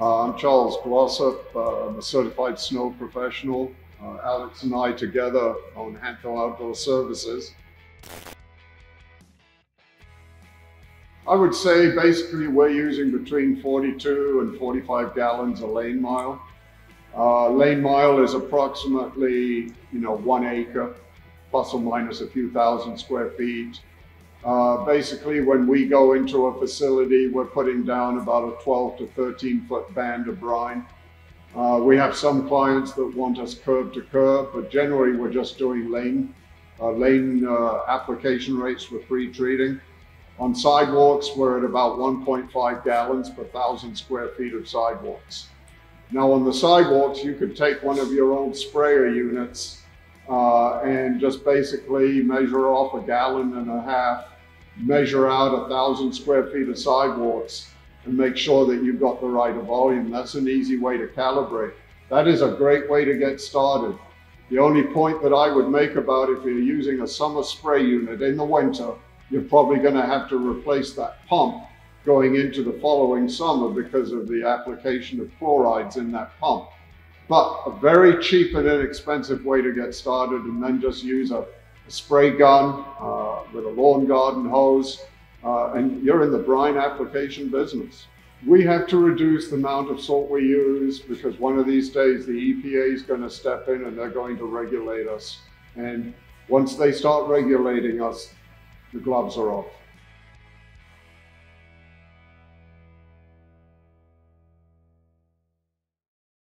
Uh, I'm Charles Glossop. Uh, I'm a certified snow professional. Uh, Alex and I together own Hanco Outdoor Services. I would say basically we're using between 42 and 45 gallons a lane mile. Uh, lane mile is approximately, you know, one acre, plus or minus a few thousand square feet. Uh, basically, when we go into a facility, we're putting down about a 12 to 13 foot band of brine. Uh, we have some clients that want us curb to curb, but generally we're just doing lane, uh, lane uh, application rates for pre-treating. On sidewalks, we're at about 1.5 gallons per thousand square feet of sidewalks. Now on the sidewalks, you could take one of your old sprayer units uh, and just basically measure off a gallon and a half measure out a thousand square feet of sidewalks and make sure that you've got the right volume. That's an easy way to calibrate. That is a great way to get started. The only point that I would make about if you're using a summer spray unit in the winter, you're probably going to have to replace that pump going into the following summer because of the application of chlorides in that pump. But a very cheap and inexpensive way to get started and then just use a, a spray gun, uh, with a lawn garden hose, uh, and you're in the brine application business. We have to reduce the amount of salt we use because one of these days the EPA is going to step in and they're going to regulate us. And once they start regulating us, the gloves are off.